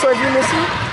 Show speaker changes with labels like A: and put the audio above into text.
A: servir messi